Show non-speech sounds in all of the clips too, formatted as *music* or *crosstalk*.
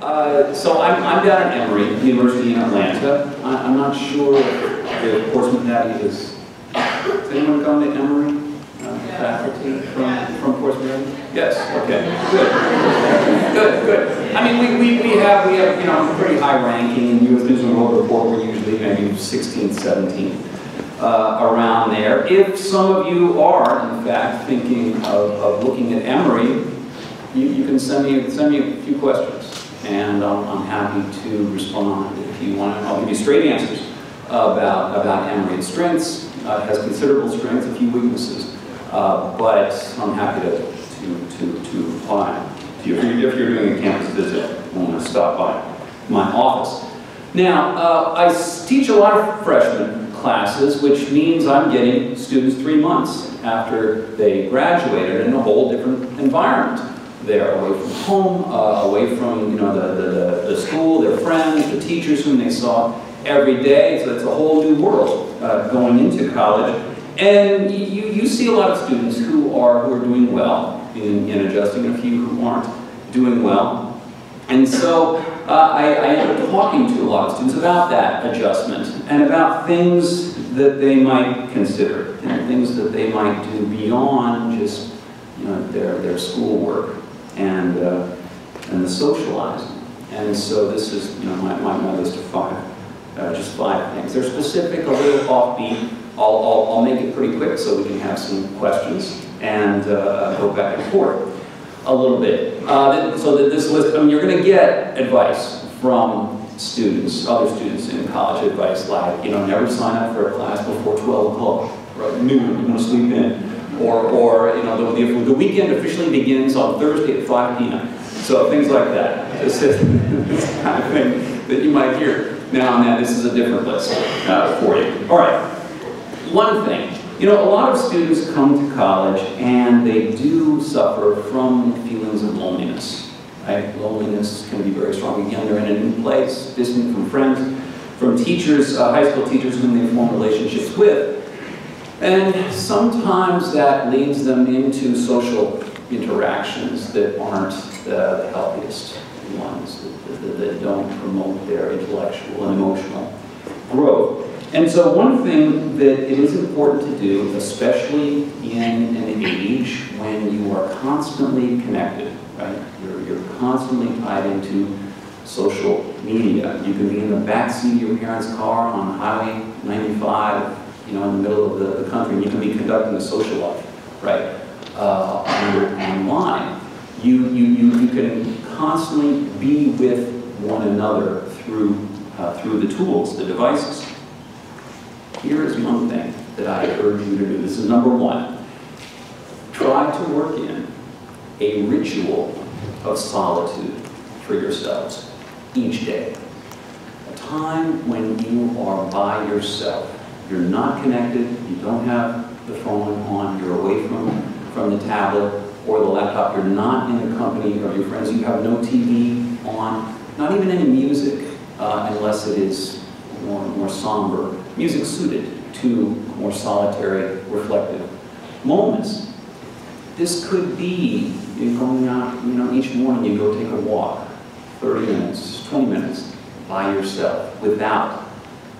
Uh, so I'm, I'm down at Emory University in Atlanta. I, I'm not sure if Portsmouth Abbey is, has anyone gone to Emory? Uh, Faculty from, from Portsmouth? Yes, okay, good. Good, good. I mean, we, we, we have, we have, you know, pretty high ranking in U.S. News and World Report. We're usually maybe 16th, 17th. Uh, around there. If some of you are, in fact, thinking of, of looking at Emory, you, you can send me, send me a few questions, and I'm, I'm happy to respond if you want. I'll give you straight answers about, about Emory. Strengths, uh, has considerable strengths, a few weaknesses, uh, but I'm happy to, to, to, to you. If you're, if you're doing a campus visit, you want to stop by my office. Now, uh, I teach a lot of freshmen classes, which means I'm getting students three months after they graduated in a whole different environment. They're away from home, uh, away from you know the, the, the school, their friends, the teachers whom they saw every day. So it's a whole new world uh, going into college. And you, you see a lot of students who are, who are doing well in, in adjusting, and a few who aren't doing well. And so uh, I, I ended up talking to a lot of students about that adjustment and about things that they might consider and things that they might do beyond just you know, their, their schoolwork and, uh, and the socializing. And so this is you know, my, my, my list of five, uh, just five things. They're specific, a little offbeat. I'll, I'll, I'll make it pretty quick so we can have some questions and uh, go back and forth a little bit. Uh, so that this list, I mean, you're going to get advice from students, other students in college advice like, you know, never sign up for a class before 12 o'clock, right, noon, you want to sleep in. Or, or you know, the, the, the weekend officially begins on Thursday at 5 p.m. So things like that. This is *laughs* this kind of thing that you might hear now and then. This is a different list uh, for you. All right. One thing, you know, a lot of students come to college and they do suffer from feelings of loneliness. Right? Loneliness can be very strong. Again, they're in a new place, distant from friends, from teachers, uh, high school teachers whom they form relationships with. And sometimes that leads them into social interactions that aren't the, healthiest ones, that, that, that don't promote their intellectual and emotional growth. And so one thing that it is important to do, especially in an age when you are constantly connected, right? You're, you're constantly tied into social media. You can be in the backseat of your parents' car on Highway 95, you know, in the middle of the, the country, and you can be conducting a social life, right? Uh, online. You, you, you, you can constantly be with one another through, uh, through the tools, the devices. Here is one thing that I urge you to do. This is number one. Try to work in a ritual of solitude for yourselves each day. A time when you are by yourself. You're not connected, you don't have the phone on, you're away from, from the tablet or the laptop, you're not in the company of your friends, you have no TV on, not even any music, uh, unless it is more, more somber, music suited to more solitary, reflective moments. This could be you're going out, you know, each morning you go take a walk, 30 minutes, 20 minutes, by yourself, without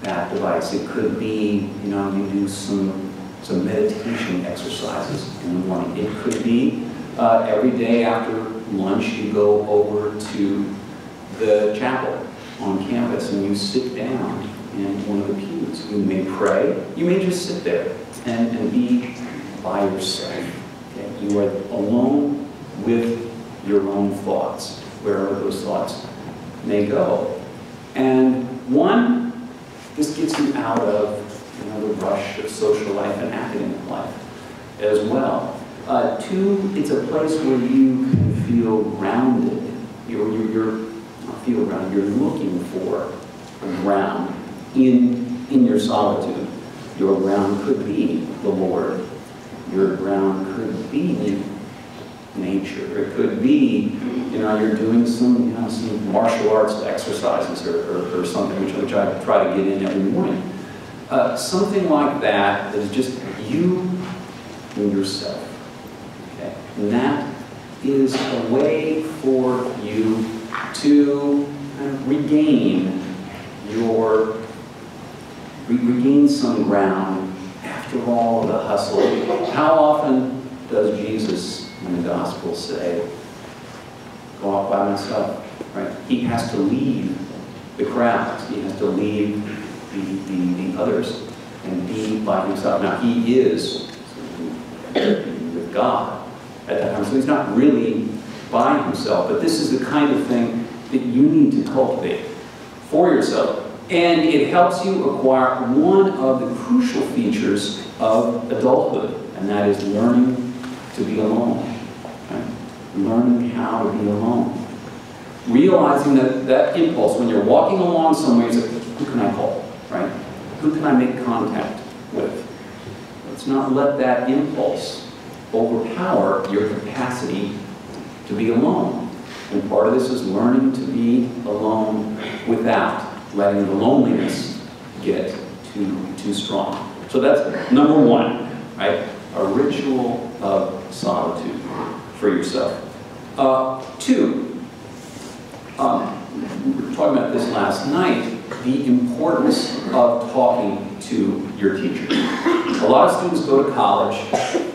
that device. It could be, you know, you do some, some meditation exercises in the morning. It could be uh, every day after lunch you go over to the chapel on campus and you sit down in one of the pews. You may pray, you may just sit there and, and be by yourself. Okay? You are alone with your own thoughts, wherever those thoughts may go. And one, this gets you out of you know, the rush of social life and academic life as well. Uh, two, it's a place where you can feel grounded. You're, you're, you're feel grounded, you're looking for ground in, in your solitude. Your ground could be the Lord. Your ground could be nature. It could be, you know, you're doing some, you know, some martial arts exercises or, or, or something, which, which I try to get in every morning. Uh, something like that that is just you and yourself. Okay? And that is a way for you to kind of regain your, re- regain some ground after all the hustle. How often Jesus in the gospel say, go off by myself, right? He has to leave the crowds. He has to leave the, the, the others and be by himself. Now, he is with God at that time, so he's not really by himself, but this is the kind of thing that you need to cultivate for yourself. And it helps you acquire one of the crucial features of adulthood, and that is learning to be alone. Learning how to be alone. Realizing that that impulse, when you're walking along somewhere, you say, who can I call? Right? Who can I make contact with? Let's not let that impulse overpower your capacity to be alone. And part of this is learning to be alone without letting the loneliness get too, too strong. So that's number one, right? A ritual of solitude for yourself. Uh, two, um, we were talking about this last night, the importance of talking to your teacher. A lot of students go to college,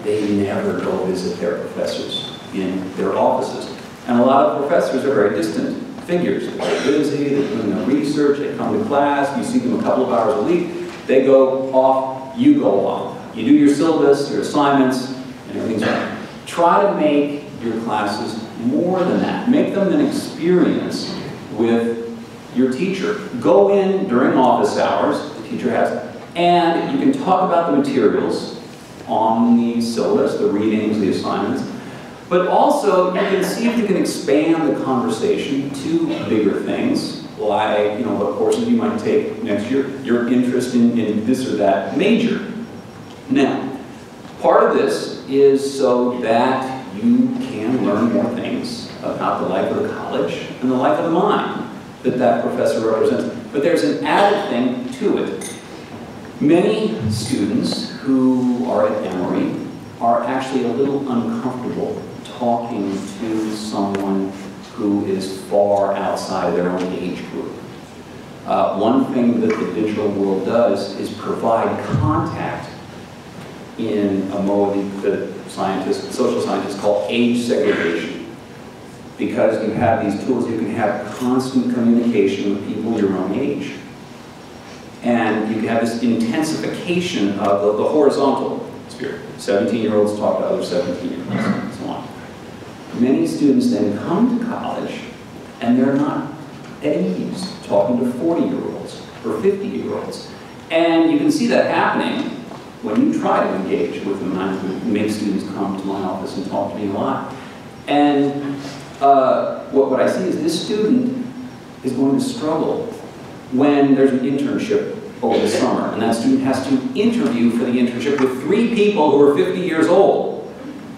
they never go visit their professors in their offices. And a lot of professors are very distant figures. They're busy, they're doing their research, they come to class, you see them a couple of hours a week, they go off, you go off. You do your syllabus, your assignments, and everything's done. Try to make your classes more than that. Make them an experience with your teacher. Go in during office hours, the teacher has, and you can talk about the materials on the syllabus, the readings, the assignments, but also you can see if you can expand the conversation to bigger things, like, you know, what courses you might take next year, your interest in, in this or that major. Now, part of this is so that you can learn more things about the life of the college and the life of the mind that that professor represents. But there's an added thing to it. Many students who are at Emory are actually a little uncomfortable talking to someone who is far outside their own age group. Uh, one thing that the digital world does is provide contact in a mode that scientists, and social scientists call age segregation. Because you have these tools, you can have constant communication with people your own age. And you can have this intensification of the, the horizontal spirit. 17-year-olds talk to other 17-year-olds, and so on. Many students then come to college and they're not at ease talking to 40-year-olds or 50-year-olds. And you can see that happening when you try to engage with them. I make students come to my office and talk to me a lot. And uh, what, what I see is this student is going to struggle when there's an internship over the summer, and that student has to interview for the internship with three people who are 50 years old.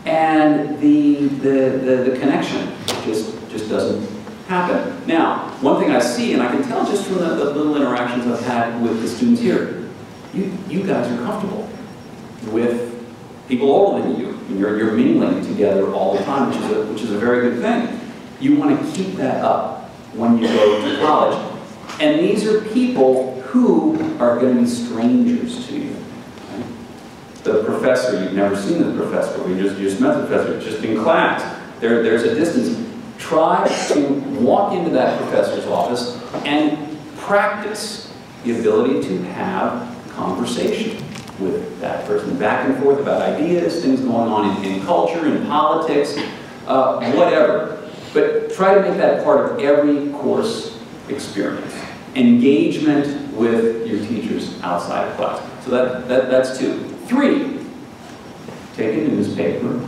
And the, the, the, the connection just, just doesn't happen. Now, one thing I see, and I can tell just from the, the little interactions I've had with the students here, you, you guys are comfortable with people older than you. And you're, you're mingling together all the time, which is, a, which is a very good thing. You want to keep that up when you go to college. And these are people who are going to be strangers to you. Right? The professor, you've never seen the professor, we just, you just met the professor, just in class. There, there's a distance. Try to walk into that professor's office and practice the ability to have conversation with that person, back and forth about ideas, things going on in, in culture, in politics, uh, whatever. But try to make that part of every course experience. Engagement with your teachers outside of class. So that, that, that's two. Three, take a newspaper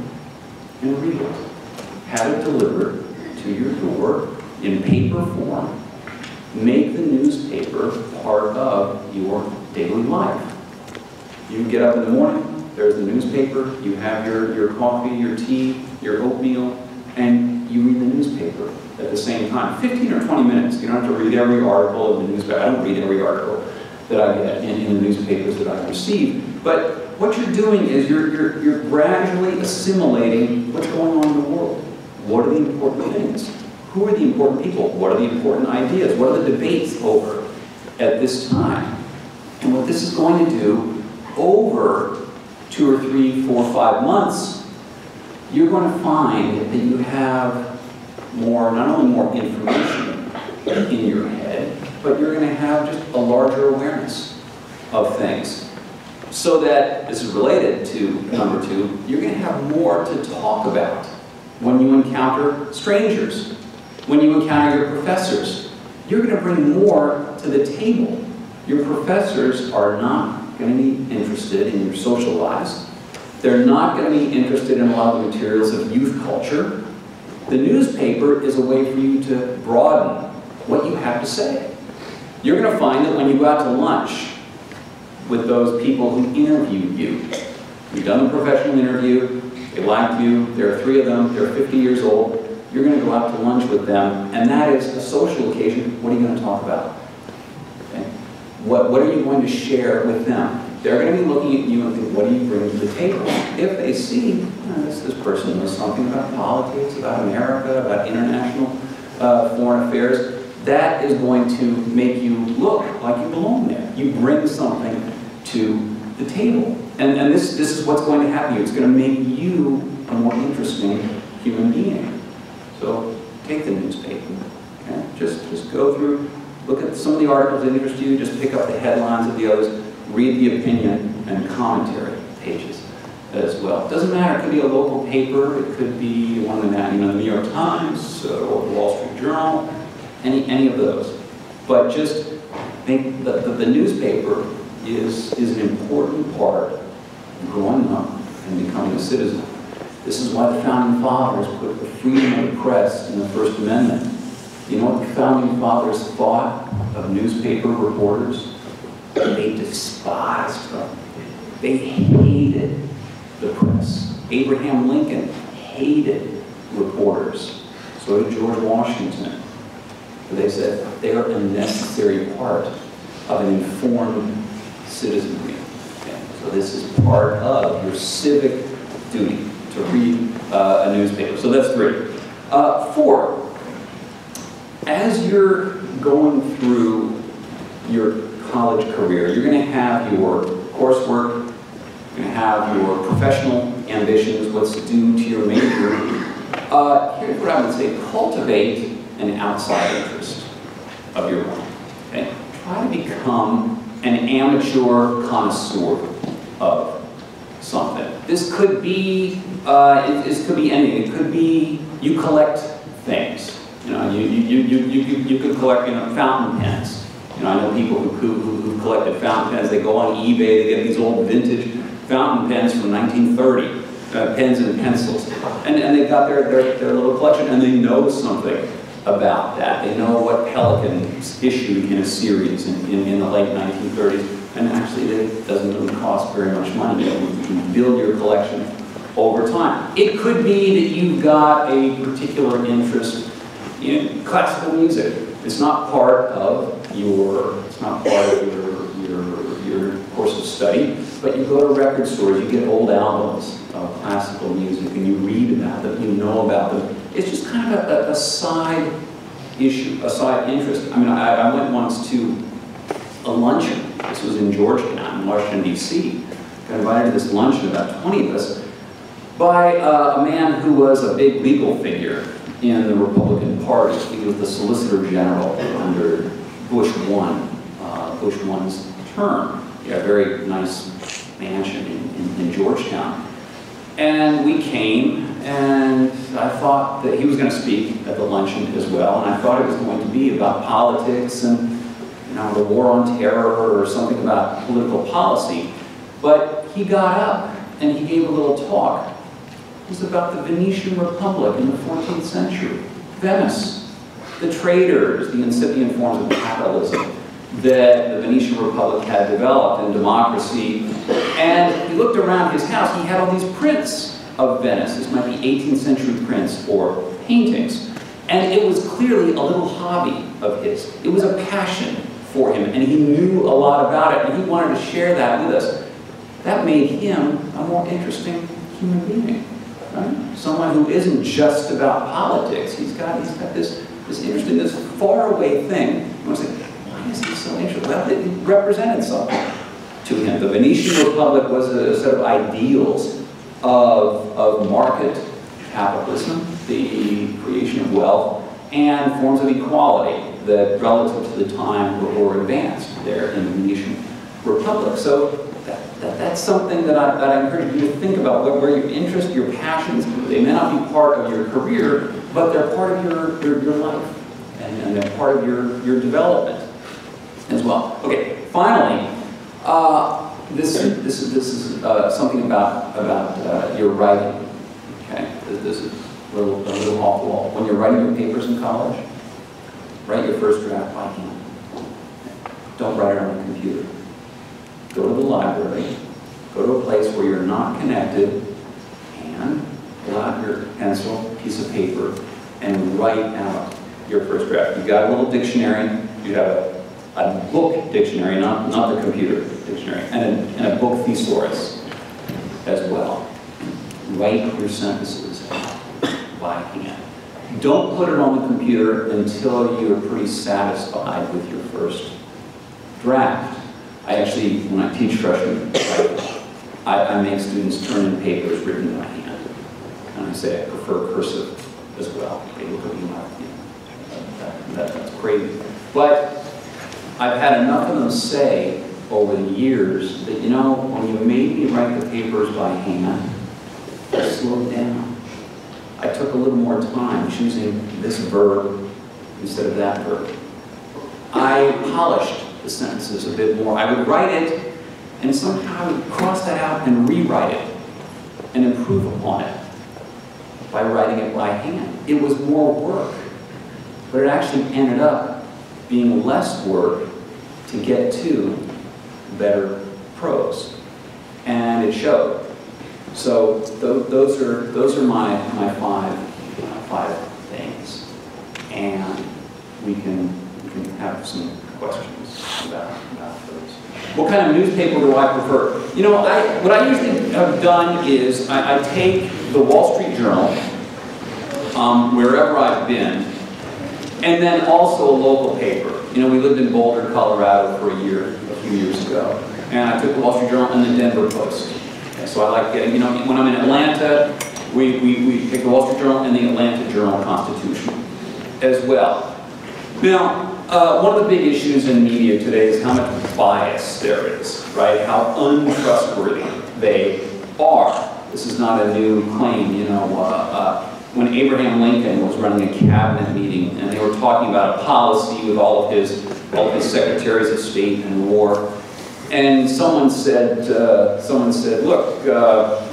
and read it. Have it delivered to your door in paper form. Make the newspaper part of your daily life. You get up in the morning, there's the newspaper, you have your, your coffee, your tea, your oatmeal, and you read the newspaper at the same time. 15 or 20 minutes. You don't have to read every article in the newspaper. I don't read every article that I get in, in the newspapers that I receive. But what you're doing is you're, you're, you're gradually assimilating what's going on in the world. What are the important things? who are the important people? What are the important ideas? What are the debates over at this time? And what this is going to do over two or three, four, five months, you're going to find that you have more, not only more information in your head, but you're going to have just a larger awareness of things. So that, this is related to number two, you're going to have more to talk about when you encounter strangers, when you encounter your professors. You're going to bring more to the table. Your professors are not going to be interested in your social lives. They're not going to be interested in a lot of the materials of youth culture. The newspaper is a way for you to broaden what you have to say. You're going to find that when you go out to lunch with those people who interviewed you, you've done a professional interview, they liked you, there are three of them, they're 50 years old, you're going to go out to lunch with them, and that is a social occasion. What are you going to talk about? What, what are you going to share with them? They're going to be looking at you and think, what do you bring to the table? If they see, oh, this, this person knows something about politics, about America, about international uh, foreign affairs, that is going to make you look like you belong there. You bring something to the table. And, and this, this is what's going to happen to you. It's going to make you a more interesting human being. So take the newspaper. Okay? Just, just go through, look at some of the articles that interest you, just pick up the headlines of the others, read the opinion and commentary pages as well. It doesn't matter, it could be a local paper, it could be one of the, you know, the New York Times uh, or the Wall Street Journal, any, any of those. But just think that the, the newspaper is, is an important part of growing up and becoming a citizen. This is why the Founding Fathers put the freedom of the press in the First Amendment. You know what the Founding Fathers thought of newspaper reporters? They despised them. They hated the press. Abraham Lincoln hated reporters. So did George Washington. They said they are a necessary part of an informed citizenry. So this is part of your civic duty to read uh, a newspaper. So that's three. Uh, four, as you're going through your college career, you're going to have your coursework, you're going to have your professional ambitions, what's due to your major. Uh, here's what I would say, cultivate an outside interest of your own. Okay? Try to become an amateur connoisseur of something. This could be, uh, this could be anything. It could be you collect things. You know, you, you, you, you, you, you could collect, you know, fountain pens. You know, I know people who, who, who collected fountain pens. They go on eBay, they get these old vintage fountain pens from 1930, uh, pens and pencils. And, and they've got their, their, their little collection and they know something about that. They know what Pelikan issued in a series in, in, in the late 1930s. And actually, it doesn't really cost very much money. You can build your collection over time. It could be that you've got a particular interest in classical music. It's not part of your, it's not part of your, your, your course of study, but you go to record stores, you get old albums of classical music, and you read about them, you know about them. It's just kind of a, a side issue, a side interest. I mean, I, I went once to a luncheon. This was in Georgetown, in Washington, D.C. Got invited to this luncheon, about 20 of us, by uh, a man who was a big legal figure in the Republican Party. He was the Solicitor General under Bush one, uh, Bush one's term. He had a very nice mansion in, in, in Georgetown. And we came, and I thought that he was going to speak at the luncheon as well, and I thought it was going to be about politics and you know, the war on terror or something about political policy. But he got up and he gave a little talk. Was about the Venetian Republic in the 14th century, Venice, the traders, the incipient forms of capitalism that the Venetian Republic had developed in democracy. And he looked around his house, he had all these prints of Venice. This might be 18th century prints or paintings. And it was clearly a little hobby of his. It was a passion for him, and he knew a lot about it, and he wanted to share that with us. That made him a more interesting human being. Right? Someone who isn't just about politics. He's got, he's got this, this interesting, this faraway thing. You want to say, why is he so interesting? Well, it represented something to him. The Venetian Republic was a set of ideals of, of market capitalism, the creation of wealth, and forms of equality that relative to the time were, were advanced there in the Venetian Republic. So that, that, that's something that I, that I encourage you to think about, where, where your interest, your passions, they may not be part of your career, but they're part of your, your, your life, and, and they're part of your, your development as well. Okay, finally, uh, this, this is, this is uh, something about, about uh, your writing. Okay, this, is a little, a little off wall. When you're writing your papers in college, write your first draft by hand. Don't write it on a computer. Go to the library, go to a place where you're not connected, and pull out your pencil, piece of paper, and write out your first draft. You've got a little dictionary, you have a, a book dictionary, not, not the computer dictionary, and a, and a book thesaurus as well. Write your sentences by hand. Don't put it on the computer until you're pretty satisfied with your first draft. I actually, when I teach freshmen, I, I make students turn in papers written by hand. And I say I prefer cursive as well. They look at me like, you know, that, that's crazy. But I've had enough of them say over the years that, you know, when you made me write the papers by hand, I slowed down. I took a little more time choosing this verb instead of that verb. I polished the sentences a bit more. I would write it and somehow I would cross that out and rewrite it and improve upon it by writing it by hand. It was more work, but it actually ended up being less work to get to better prose. And it showed. So th those are those are my my five uh, five things, and we can we can have some questions about, about those. What kind of newspaper do I prefer? You know, I what I usually have done is I, I take the Wall Street Journal um, wherever I've been, and then also a local paper. You know, we lived in Boulder, Colorado for a year, a few years ago, and I took the Wall Street Journal and the Denver Post. So I like getting, you know, when I'm in Atlanta, we, we, we take the Wall Street Journal and the Atlanta Journal-Constitution as well. Now, uh, one of the big issues in media today is how much bias there is, right? How untrustworthy they are. This is not a new claim, you know. Uh, uh, when Abraham Lincoln was running a cabinet meeting and they were talking about a policy with all of his, all of his secretaries of state and war, and someone said, uh, someone said, look, uh,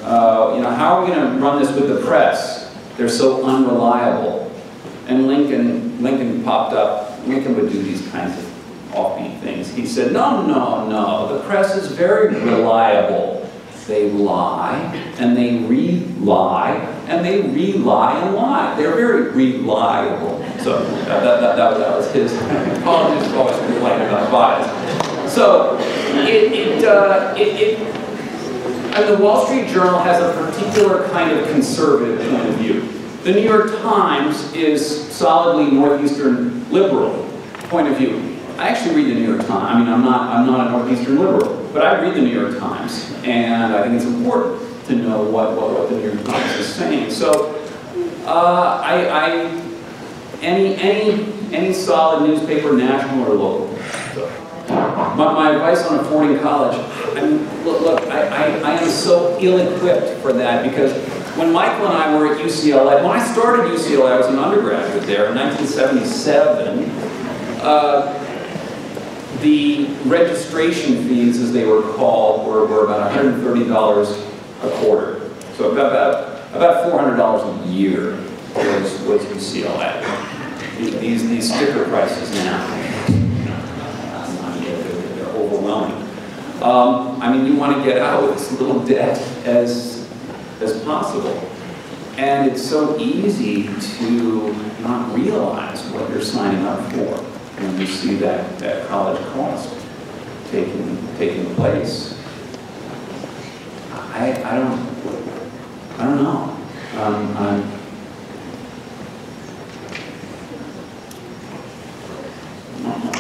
uh, you know, how are we going to run this with the press? They're so unreliable. And Lincoln, Lincoln popped up. Lincoln would do these kinds of offbeat things. He said, no, no, no, the press is very reliable. They lie, and they re-lie, and they re-lie and lie. They're very reliable. So that, that, that, that was his. Apologies for always complaining about bias. So it, it, uh, it, it and the Wall Street Journal has a particular kind of conservative point of view. The New York Times is solidly northeastern liberal point of view. I actually read the New York Times. I mean, I'm not, I'm not a northeastern liberal, but I read the New York Times, and I think it's important to know what, what, what the New York Times is saying. So, uh, I, I, any, any, any solid newspaper, national or local. My, my advice on affording college, I mean, look, look I, I, I am so ill-equipped for that because when Michael and I were at UCLA, when I started UCLA, I was an undergraduate there in 1977, uh, the registration fees, as they were called, were, were about $130 a quarter. So about, about, about $400 a year was, was UCLA. These, these sticker prices now they're overwhelming. Um, I mean, you want to get out with as little debt as, as possible. And it's so easy to not realize what you're signing up for when you see that, that college cost taking, taking place. I, I don't, I don't know. Um, I'm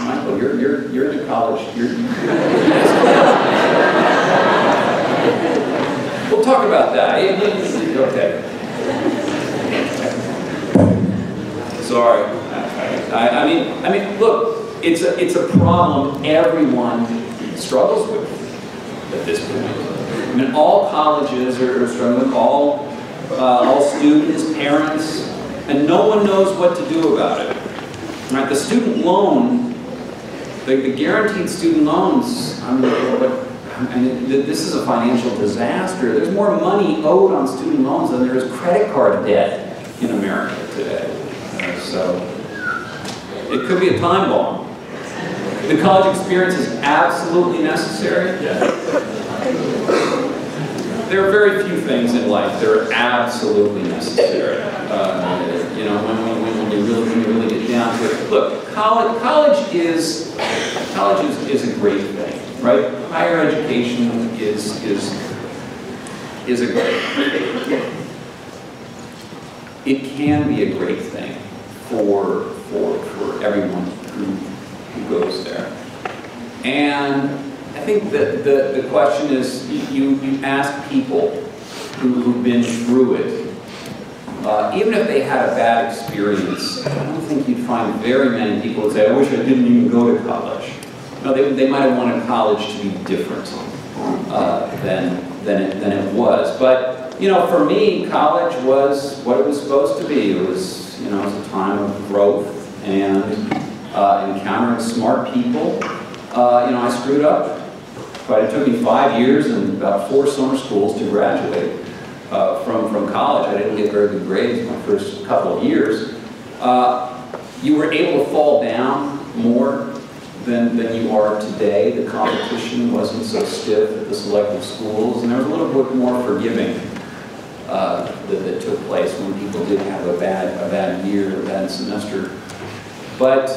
Michael, you're, you're, you're in college. You're, we'll that. Okay. Sorry. I, I mean, I mean, look, it's a, it's a problem everyone struggles with at this point. I mean, all colleges are struggling, all, uh, all students, parents, and no one knows what to do about it. Right, the student loan, the, the guaranteed student loans, I mean, but, Mean, this is a financial disaster. There's more money owed on student loans than there is credit card debt in America today. Uh, so, it could be a time bomb. The college experience is absolutely necessary. There are very few things in life that are absolutely necessary. Uh, you know, when, when, when, you really, when you really get down to it. Look, college, college is college is, is a great thing, right? Higher education is is is a great. It can be a great thing for for for everyone who who goes there, and I think that the, the question is, you, you ask people who, who've been through it, uh, even if they had a bad experience, I don't think you'd find very many people who say, I wish I didn't even go to college. No, they, they might have wanted college to be different uh, than, than, it, than it was. But, you know, for me, college was what it was supposed to be. It was, you know, it was a time of growth and uh, encountering smart people. Uh, you know, I screwed up but it took me five years and about four summer schools to graduate uh, from, from college. I didn't get very good grades my first couple of years. Uh, you were able to fall down more than, than you are today. The competition wasn't so stiff at the selective schools, and there was a little bit more forgiving uh, that, that, took place when people did have a bad, a bad year, a bad semester. But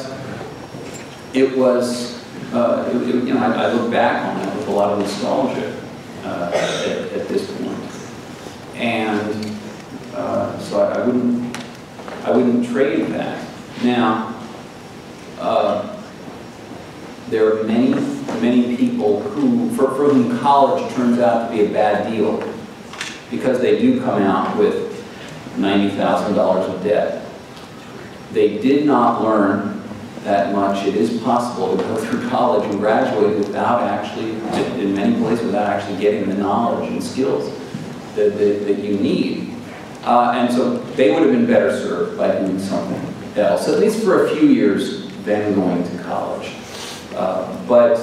it was uh, it, it, you know, I, I, look back on it with a lot of nostalgia uh, at, at, this point, and uh, so I, I, wouldn't, I wouldn't trade that. Now, uh, there are many, many people who, for, for whom college turns out to be a bad deal because they do come out with $90,000 of debt. They did not learn that much, it is possible to go *laughs* through college and graduate without actually, in many places, without actually getting the knowledge and skills that, that, that you need. Uh, and so they would have been better served by doing something else, at least for a few years, than going to college. Uh, but,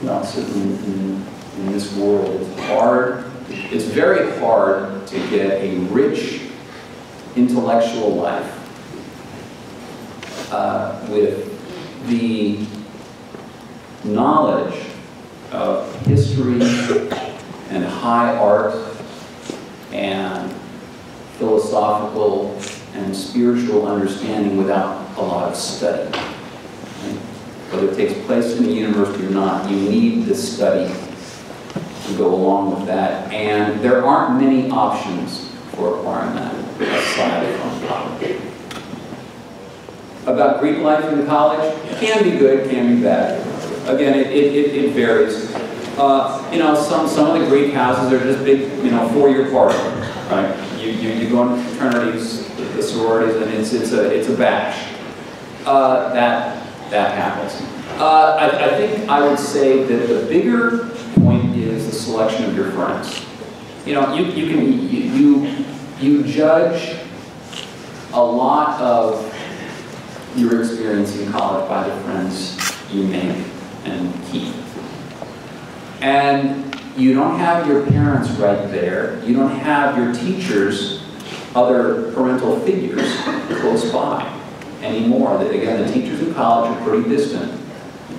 not certainly in, in this world, it's hard, it's very hard to get a rich intellectual life uh, with the knowledge of history and high art and philosophical and spiritual understanding without a lot of study. Whether it takes place in the university or not, you need the study to go along with that. And there aren't many options for acquiring that aside from college about Greek life in college can be good, can be bad. Again, it, it, it varies. Uh, you know, some, some of the Greek houses are just big, you know, four-year party, right? You, you, you go into fraternities, the sororities, and it's, it's, a, it's a bash. Uh, that, that happens. Uh, I, I think I would say that the bigger point is the selection of your friends. You know, you, you can, you, you, you judge a lot of your experience in college by the friends you make and keep. And you don't have your parents right there. You don't have your teachers, other parental figures close by anymore. That again, the teachers in college are pretty distant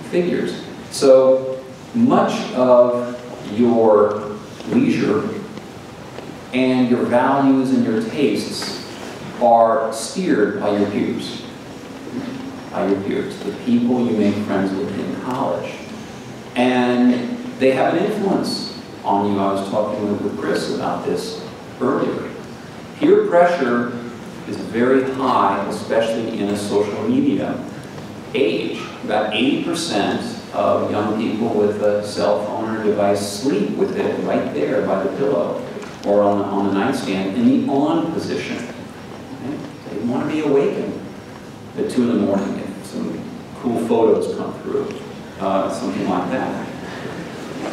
figures. So much of your leisure and your values and your tastes are steered by your peers by your peers, the people you make friends with in college. And they have an influence on you. I was talking with Chris about this earlier. Peer pressure is very high, especially in a social media age. About 80% of young people with a cell phone or device sleep with it right there by the pillow or on the, on the nightstand in the on position. Okay? They want to be awakened at 2 in the morning if some cool photos come through, uh, something like that.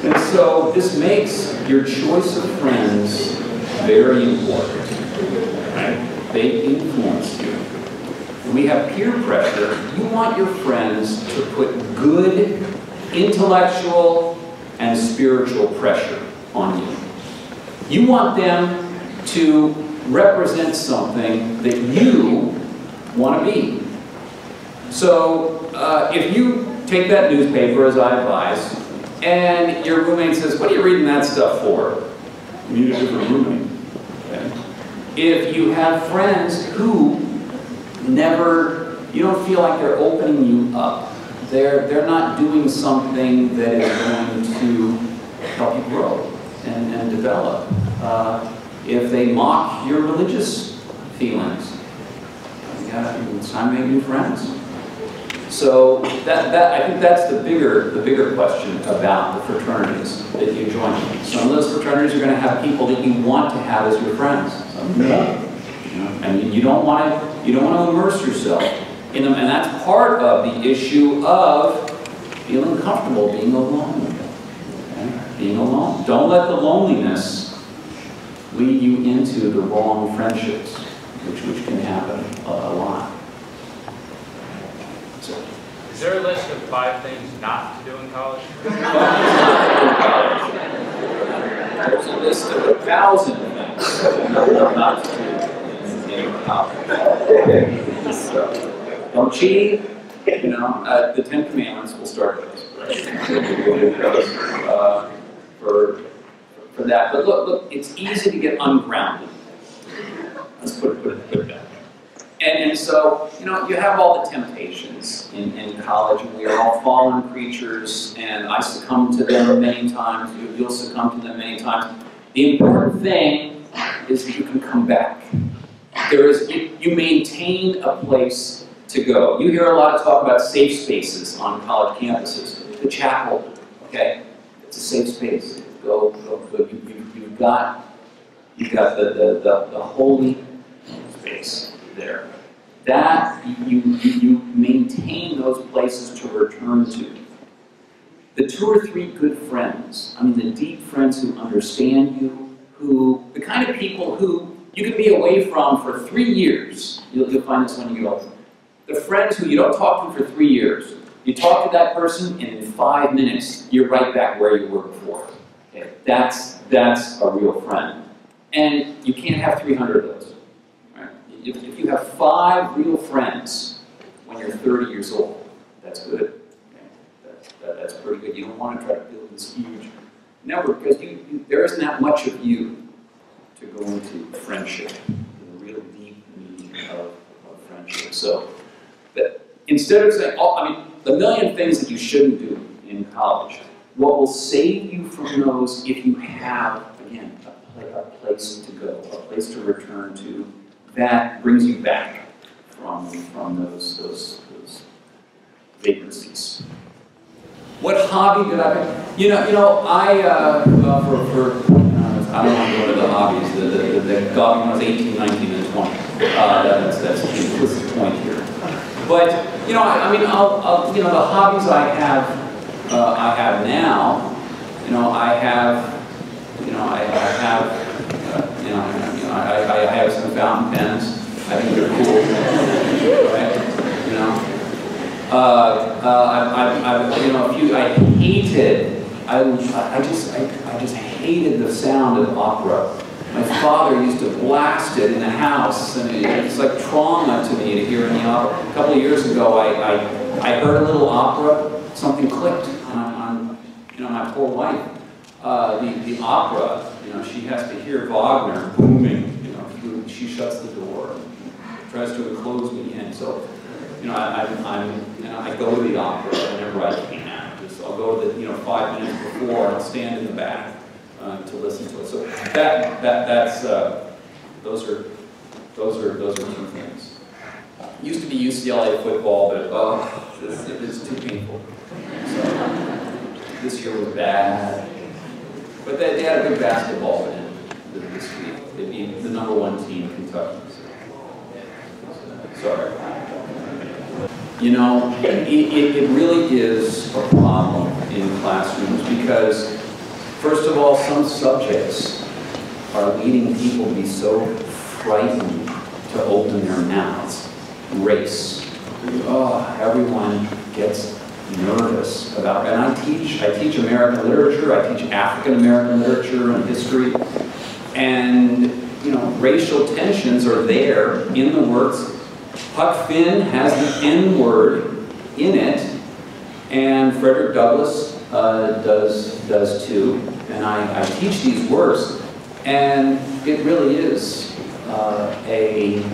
And so this makes your choice of friends very important. They influence you. We have peer pressure. You want your friends to put good intellectual and spiritual pressure on you. You want them to represent something that you want to be. So uh, if you take that newspaper, as I advise, and your roommate says, what are you reading that stuff for? You need a different roommate. Okay? If you have friends who never, you don't feel like they're opening you up, they're, they're not doing something that is going to help you grow and, and develop. Uh, if they mock your religious feelings, you gotta, it's time to make new friends. So that, that, I think that's the bigger, the bigger question about the fraternities that you join. Some of those fraternities are going to have people that you want to have as your friends. Some You know, and you don't want to, you don't want to immerse yourself in them, and that's part of the issue of feeling comfortable being alone. Okay? Being alone. Don't let the loneliness lead you into the wrong friendships, which, which can happen a, a lot. Is there a list of five things not to do in college? *laughs* There's a list of a thousand things not to do in college. So, Don't cheat, you know, uh, the Ten Commandments, we'll start those. Uh, For, for that, but look, look, it's easy to get ungrounded. Let's put put it, put it. And, and so, you know, you have all the temptations in, in college, and we are all fallen creatures, and I succumb to them many times, you, you'll succumb to them many times. The important thing is that you can come back. There is, you, you maintain a place to go. You hear a lot of talk about safe spaces on college campuses. The chapel, okay? It's a safe space. Go, go, go. You, you, you've got, you've got the, the, the, the holy space there. That, you, you, maintain those places to return to. The two or three good friends, I mean the deep friends who understand you, who, the kind of people who you can be away from for three years. You'll, you'll find this when you go. The friends who you don't talk to for three years, you talk to that person, and in five minutes, you're right back where you were before. Okay? That's, that's a real friend. And you can't have 300 of those. If, you have five real friends when you're 30 years old, that's good. That, that, that's pretty good. You don't want to try to build this huge network because you, you, there isn't that much of you to go into friendship, the real deep meaning of, of friendship. So that instead of saying, oh, I mean, the million things that you shouldn't do in college, what will save you from those if you have, again, a, a place to go, a place to return to, that brings you back from, from those, those, those vacancies. What hobby did I pick? You know, you know, I, uh, well, for, for uh, I don't want to go to the hobbies, the, the, the, was 18, 19, and 20. Uh, that's, that's the point here. But, you know, I, I mean, I'll, I'll, you know, the hobbies I have, uh, I have now, you know, I have, you know, I, I have, uh, you know I, I have some fountain pens. I think they're cool, right? You know, uh, uh, I, I, I, you know, a few, I hated, I, I just, I, I just hated the sound of opera. My father used to blast it in the house, and it, it's like trauma to me to hear any opera. A couple of years ago, I, I, I heard a little opera, something clicked on, on you know, my poor wife. Uh, the, the opera, you know, she has to hear Wagner booming, through, she shuts the door, tries to enclose me in. So, you know, I, I'm, I'm, you know, I go to the opera whenever I can. Just, I'll go to the, you know, five minutes before, and I'll stand in the back uh, to listen to it. So that, that, that's, uh, those are Those are, those are two things. Used to be UCLA football, but, oh, this, it's too painful. So, this year was bad. But they, they had a good basketball in this week. The number one team, Kentucky. So, Sorry. You know, it, it, it really is a problem in classrooms because, first of all, some subjects are leading people to be so frightened to open their mouths. Race. Oh, everyone gets nervous about, and I teach, I teach American literature, I teach African American literature and history, and, you know, racial tensions are there in the works. Huck Finn has the N-word in it, and Frederick Douglass uh, does, does too. And I, I teach these works, and it really is uh, a, uh,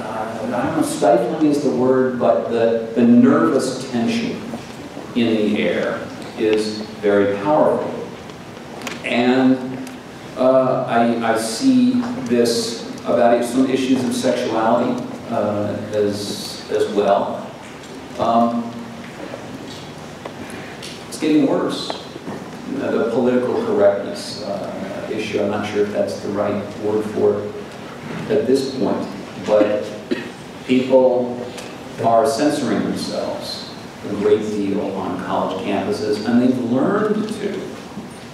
I don't know, stifling is the word, but the, the nervous tension in the air is very powerful. And uh, I, I see this about some issues of sexuality uh, as, as well. Um, it's getting worse. Uh, the political correctness uh, issue, I'm not sure if that's the right word for it at this point, but people are censoring themselves a great deal on college campuses, and they've learned to.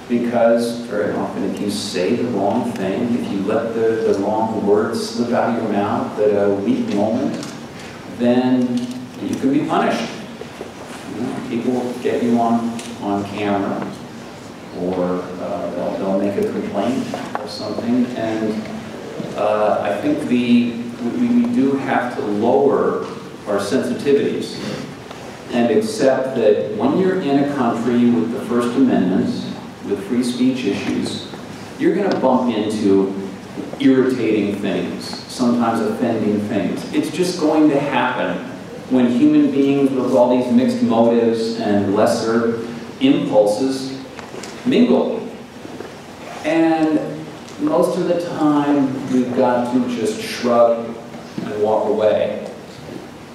Because very often if you say the wrong thing, if you let the, the wrong words slip out of your mouth at a weak moment, then you can be punished. You know, people get you on, on camera, or uh, they'll, they'll make a complaint or something, and uh, I think the, we, we do have to lower our sensitivities and accept that when you're in a country with the First Amendment, with free speech issues, you're going to bump into irritating things, sometimes offending things. It's just going to happen when human beings with all these mixed motives and lesser impulses mingle. And most of the time, we've got to just shrug and walk away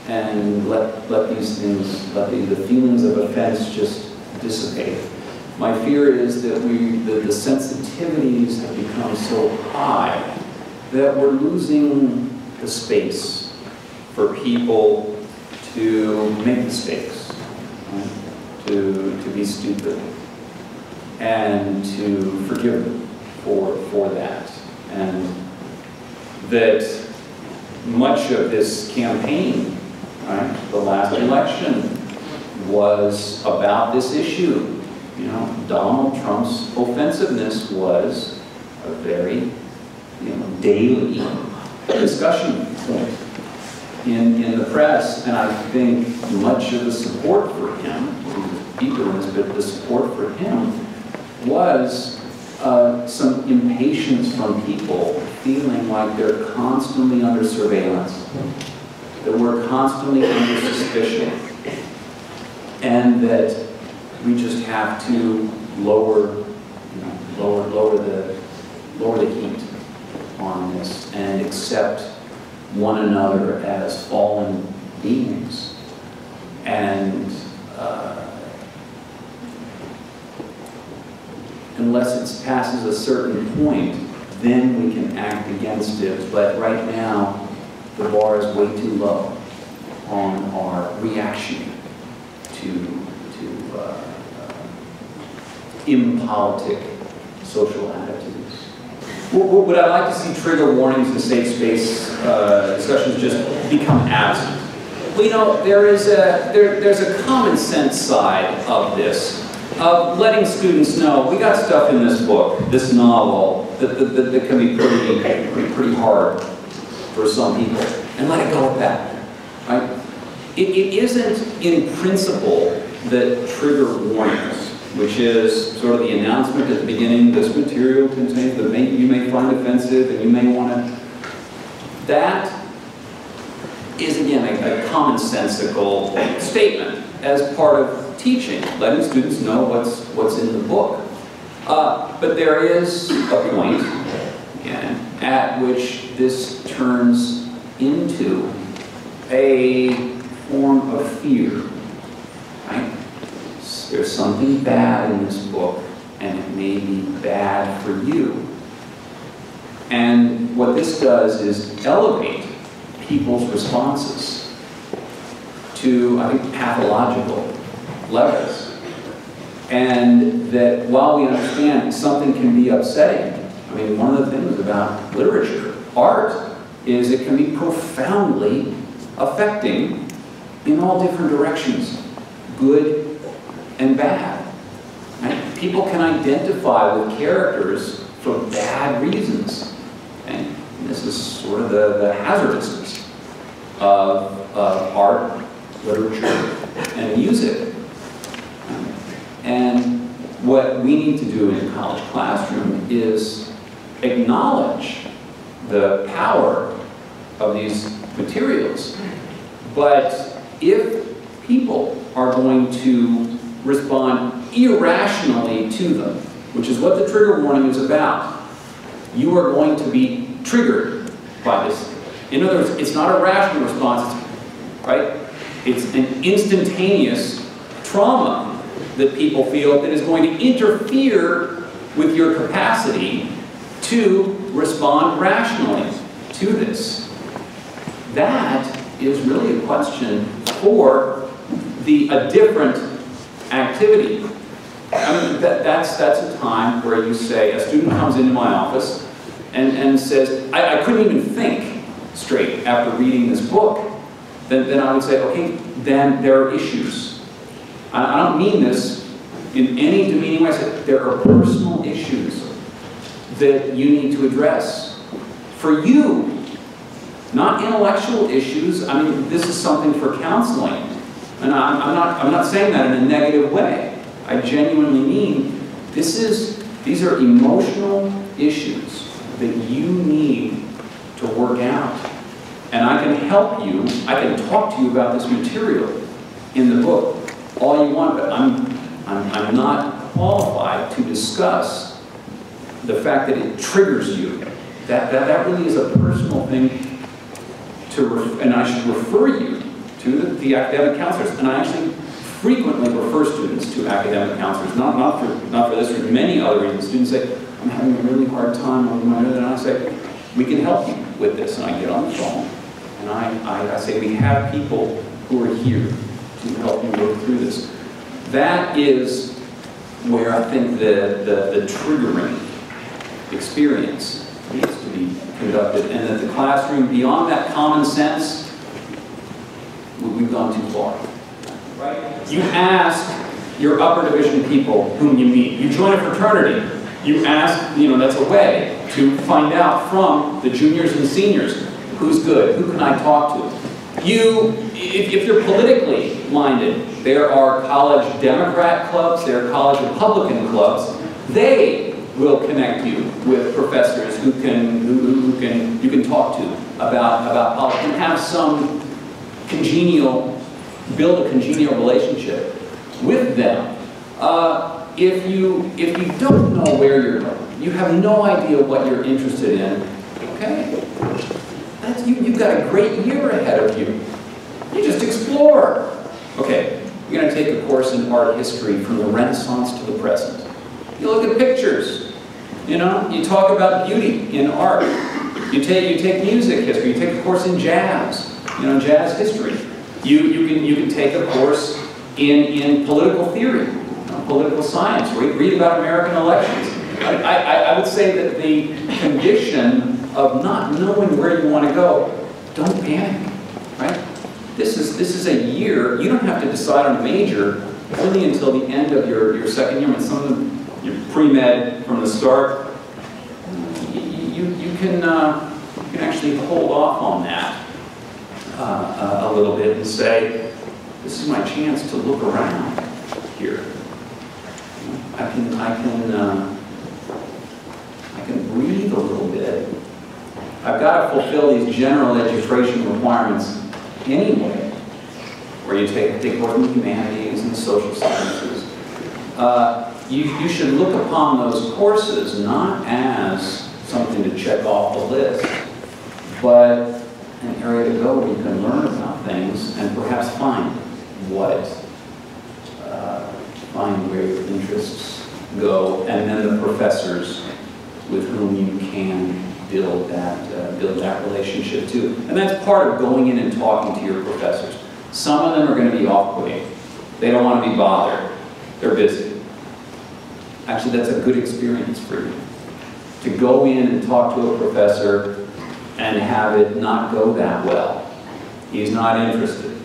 and let, let these things, let the, the feelings of offense just dissipate. My fear is that we, the, the sensitivities have become so high that we're losing the space for people to make mistakes, right? to, to be stupid, and to forgive for, for that. And that much of this campaign, right, the last election, was about this issue. You know, Donald Trump's offensiveness was a very, you know, daily discussion point in, in the press, and I think much of the support for him, people in this, but the support for him was uh, some impatience from people feeling like they're constantly under surveillance, that we're constantly under suspicion, and that we just have to lower, you know, lower, lower the, lower the heat on this and accept one another as fallen beings. And uh, unless it passes a certain point, then we can act against it. But right now, the bar is way too low on our reaction to, to uh, impolitic social attitudes. Would would I like to see trigger warnings in safe space uh, discussions just become absent? Well, you know, there is a, there, there's a common sense side of this, of letting students know, we got stuff in this book, this novel, that, that, that, that can be pretty, pretty, pretty hard for some people, and let it go at that, right? It, it isn't in principle that trigger warnings, which is sort of the announcement at the beginning, this material contains that may, you may find offensive and you may want to, that is again a, a commonsensical statement as part of teaching, letting students know what's, what's in the book. Uh, but there is a point, again, at which this turns into a form of fear? There's something bad in this book, and it may be bad for you. And what this does is elevate people's responses to, I think, pathological levels. And that while we understand something can be upsetting, I mean, one of the things about literature, art, is it can be profoundly affecting in all different directions, good and bad. Right? People can identify with characters for bad reasons. And this is sort of the, the hazardousness of, of art, literature, and music. And what we need to do in a college classroom is acknowledge the power of these materials. But if people are going to respond irrationally to them, which is what the trigger warning is about, you are going to be triggered by this. In other words, it's not a rational response, right? It's an instantaneous trauma that people feel that is going to interfere with your capacity to respond rationally to this. That is really a question for the a different activity. I mean, that, that's, that's a time where you say, a student comes into my office and, and says, I, I couldn't even think straight after reading this book. Then, then I would say, okay, then there are issues. I, I don't mean this in any demeaning way. I said, there are personal issues that you need to address. For you, not intellectual issues. I mean, this is something for counseling. And I'm, I'm, not, I'm not saying that in a negative way. I genuinely mean this is, these are emotional issues that you need to work out. And I can help you, I can talk to you about this material in the book all you want, but I'm, I'm, I'm not qualified to discuss the fact that it triggers you. That, that, that really is a personal thing to, and I should refer you to the, the, academic counselors. And I actually frequently refer students to academic counselors, not, not, for, not for this, for many other reasons. Students say, I'm having a really hard time, on my own, and I say, we can help you with this. And I get on the phone, and I, I, I say, we have people who are here to help you work through this. That is where I think the, the, the triggering experience needs to be conducted, and that the classroom, beyond that common sense, we've gone too far. Right? You ask your upper division people whom you meet. You join a fraternity. You ask, you know, that's a way to find out from the juniors and seniors who's good, who can I talk to. You, if, if you're politically minded, there are college Democrat clubs, there are college Republican clubs. They will connect you with professors who can who, who can you can talk to about about politics and have some congenial build a congenial relationship with them. Uh, if you if you don't know where you're going, you have no idea what you're interested in. Okay, that's you. You've got a great year ahead of you. You just explore. Okay, you're going to take a course in art history from the Renaissance to the present. You look at pictures. You know, you talk about beauty in art. You take you take music history. You take a course in jazz. You know, jazz history. You you can you can take a course in in political theory, you know, political science. Read, read about American elections. I, I, I would say that the condition of not knowing where you want to go, don't panic, right? This is this is a year. You don't have to decide on a major really until the end of your, your second year. When some of them your pre-med from the start, you, you, can, uh, you can actually hold off on that uh, a little bit and say, this is my chance to look around here. I can, I can, uh, I can breathe a little bit. I've got to fulfill these general education requirements anyway, where you take, work in humanities and social sciences. Uh, you, you should look upon those courses not as something to check off the list, but an area to go where you can learn about things and perhaps find what, uh, find where your interests go, and then the professors with whom you can build that, uh, build that relationship too. And that's part of going in and talking to your professors. Some of them are going to be off-putting. They don't want to be bothered. They're busy. Actually, that's a good experience for you. To go in and talk to a professor and have it not go that well. He's not interested.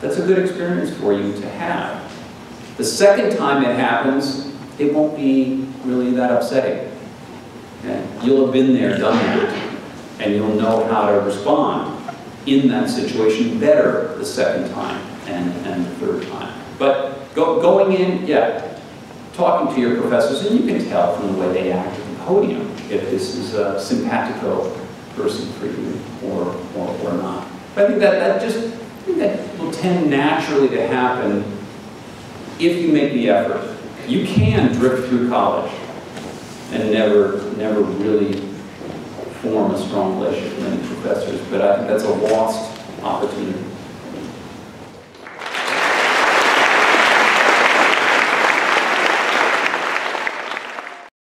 That's a good experience for you to have. The second time it happens, it won't be really that upsetting. Okay? You'll have been there, done that, and you'll know how to respond in that situation better the second time and, and the third time. But go, going in, yeah, talking to your professors, and you can tell from the way they act at the podium if this is a simpatico person you or, or, or not. But I think that, that just, I think that will tend naturally to happen if you make the effort. You can drift through college and never, never really form a strong relationship with many professors, but I think that's a lost opportunity.